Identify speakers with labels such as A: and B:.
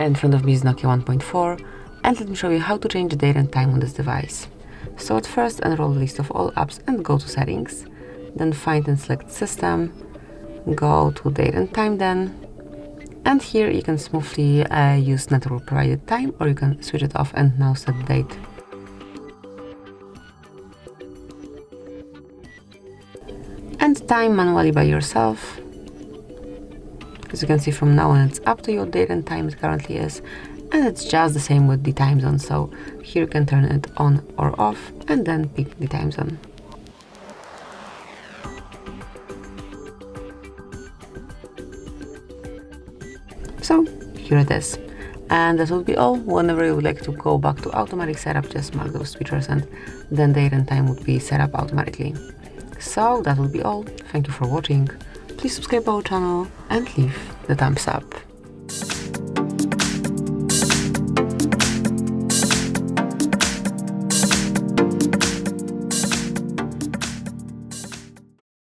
A: In front of me is Nokia 1.4 and let me show you how to change the date and time on this device. So at first enroll the list of all apps and go to settings, then find and select system, go to date and time then, and here you can smoothly uh, use network provided time or you can switch it off and now set date. And time manually by yourself. As you can see from now on it's up to your date and time it currently is and it's just the same with the time zone so here you can turn it on or off and then pick the time zone. So here it is. And that would be all. Whenever you would like to go back to automatic setup, just mark those switchers and then date and time would be set up automatically. So that will be all. Thank you for watching. Please subscribe our channel and leave the thumbs up.